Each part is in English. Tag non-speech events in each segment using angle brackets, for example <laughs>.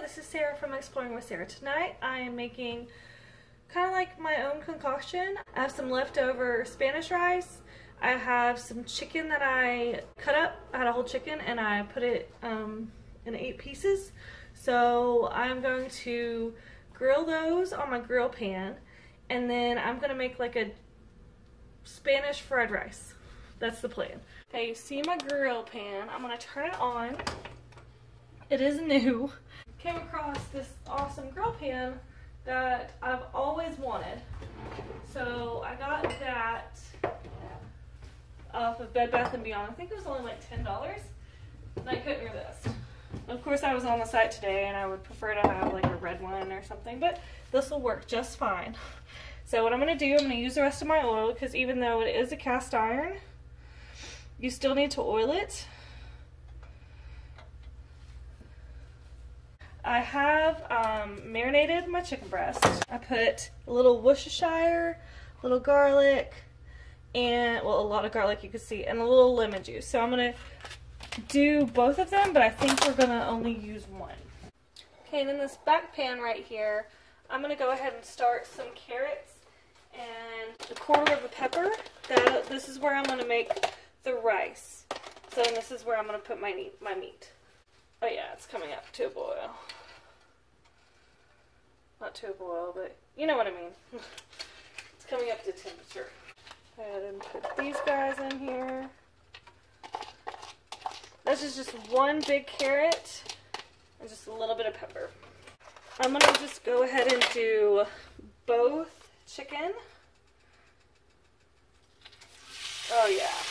Hi, this is Sara from Exploring with Sara. Tonight I am making kind of like my own concoction. I have some leftover Spanish rice. I have some chicken that I cut up. I had a whole chicken and I put it um, in eight pieces. So I'm going to grill those on my grill pan and then I'm going to make like a Spanish fried rice. That's the plan. Okay, you see my grill pan. I'm going to turn it on. It is new. Came across this awesome grill pan that I've always wanted. So I got that off of Bed Bath & Beyond. I think it was only like $10 and I couldn't resist. Of course I was on the site today and I would prefer to have like a red one or something, but this will work just fine. So what I'm going to do, I'm going to use the rest of my oil because even though it is a cast iron, you still need to oil it. I have um, marinated my chicken breast. I put a little Worcestershire, a little garlic, and, well, a lot of garlic you can see, and a little lemon juice. So I'm going to do both of them, but I think we're going to only use one. Okay, and in this back pan right here, I'm going to go ahead and start some carrots and a quarter of a pepper. That, this is where I'm going to make the rice. So this is where I'm going to put my, my meat. Oh yeah, it's coming up to a boil. Not to a boil, but you know what I mean. <laughs> it's coming up to temperature. Go ahead and put these guys in here. This is just one big carrot and just a little bit of pepper. I'm going to just go ahead and do both chicken. Oh yeah.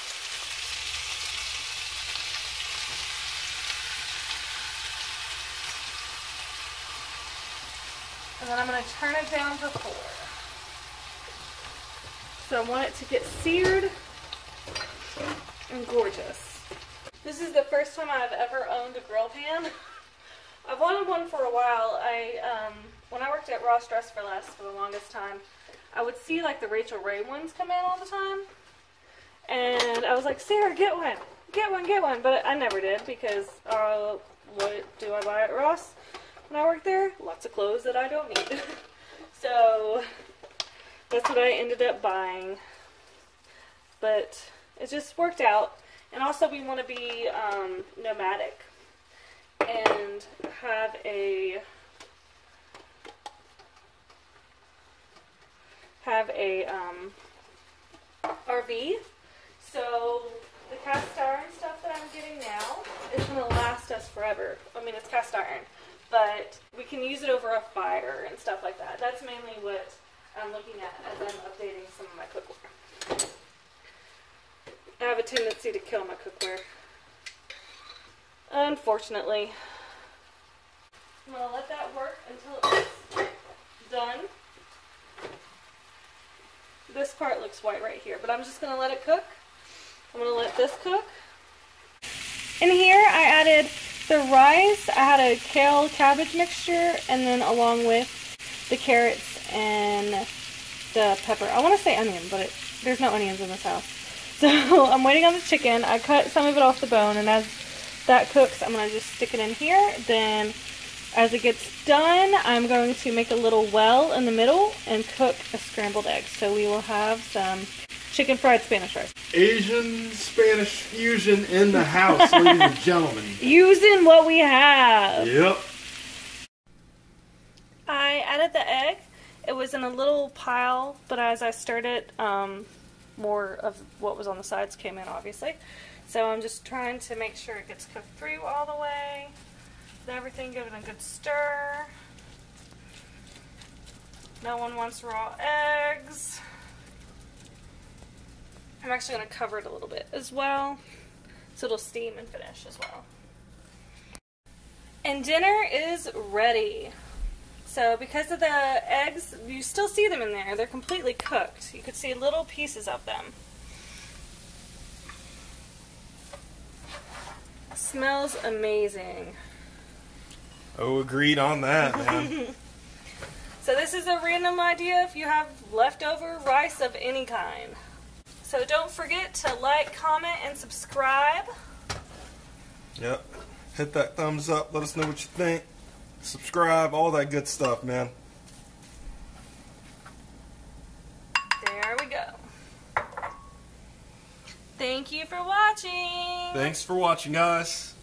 And then I'm going to turn it down to four. So I want it to get seared and gorgeous. This is the first time I've ever owned a grill pan. I've wanted one for a while. I um, When I worked at Ross Dress for Less for the longest time, I would see like the Rachael Ray ones come in all the time. And I was like, Sara, get one. Get one, get one. But I never did because uh, what do I buy at Ross? When I worked there. Lots of clothes that I don't need. <laughs> so that's what I ended up buying. But it just worked out. And also we want to be um, nomadic and have a have a um, RV. So the cast iron stuff that I'm getting now is going to last us forever. I mean, it's cast iron but we can use it over a fire and stuff like that. That's mainly what I'm looking at as I'm updating some of my cookware. I have a tendency to kill my cookware. Unfortunately. I'm going to let that work until it's done. This part looks white right here, but I'm just going to let it cook. I'm going to let this cook. In here, I added the rice, I had a kale cabbage mixture, and then along with the carrots and the pepper. I want to say onion, but it, there's no onions in this house. <laughs> So I'm waiting on the chicken. I cut some of it off the bone, and as that cooks, I'm going to just stick it in here. Then as it gets done, I'm going to make a little well in the middle and cook a scrambled egg. So we will have some chicken fried Spanish rice. Asian Spanish fusion in the house, ladies and <laughs> gentlemen. Using what we have. Yep. I added the egg. It was in a little pile, but as I stirred it, um, more of what was on the sides came in, obviously. So I'm just trying to make sure it gets cooked through all the way. Everything given a good stir. No one wants raw eggs. I'm actually going to cover it a little bit as well so it'll steam and finish as well. And dinner is ready. So because of the eggs, you still see them in there. They're completely cooked. You could see little pieces of them. Smells amazing. Oh, agreed on that, man. <laughs> <laughs> so this is a random idea if you have leftover rice of any kind. So don't forget to like, comment, and subscribe. Yep. Hit that thumbs up. Let us know what you think. Subscribe. All that good stuff, man. There we go. Thank you for watching. Thanks for watching, guys.